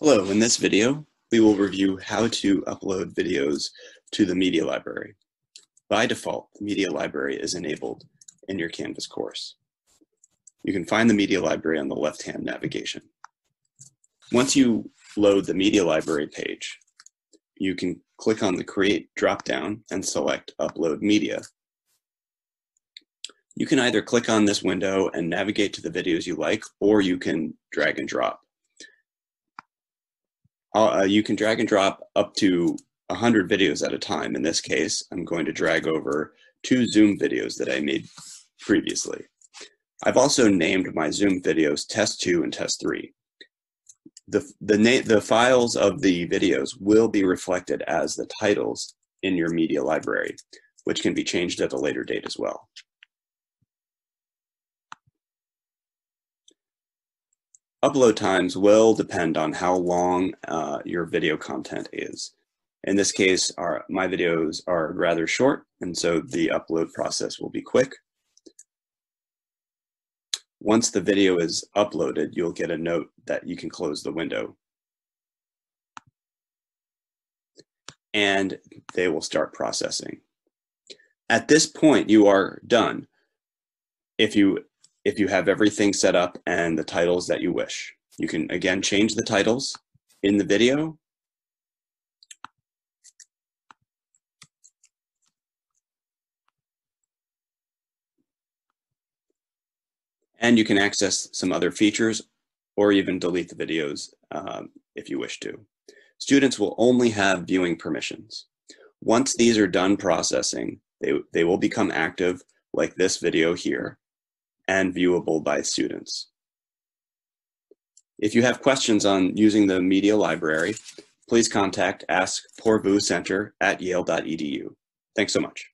Hello, in this video, we will review how to upload videos to the media library. By default, the media library is enabled in your Canvas course. You can find the media library on the left-hand navigation. Once you load the media library page, you can click on the Create dropdown and select Upload Media. You can either click on this window and navigate to the videos you like, or you can drag and drop uh, you can drag and drop up to 100 videos at a time. In this case, I'm going to drag over two Zoom videos that I made previously. I've also named my Zoom videos Test 2 and Test 3. The, the, the files of the videos will be reflected as the titles in your media library, which can be changed at a later date as well. Upload times will depend on how long uh, your video content is. In this case, our, my videos are rather short, and so the upload process will be quick. Once the video is uploaded, you'll get a note that you can close the window. And they will start processing. At this point, you are done. If you if you have everything set up and the titles that you wish. You can again change the titles in the video. And you can access some other features or even delete the videos um, if you wish to. Students will only have viewing permissions. Once these are done processing, they, they will become active like this video here and viewable by students. If you have questions on using the media library, please contact Ask Poorvu Center at yale.edu. Thanks so much.